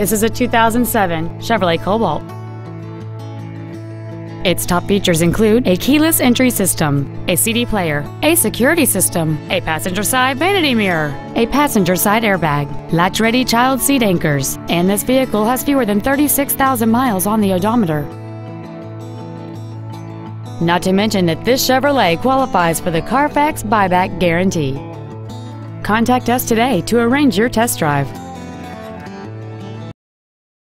This is a 2007 Chevrolet Cobalt. Its top features include a keyless entry system, a CD player, a security system, a passenger side vanity mirror, a passenger side airbag, latch-ready child seat anchors, and this vehicle has fewer than 36,000 miles on the odometer. Not to mention that this Chevrolet qualifies for the Carfax buyback guarantee. Contact us today to arrange your test drive.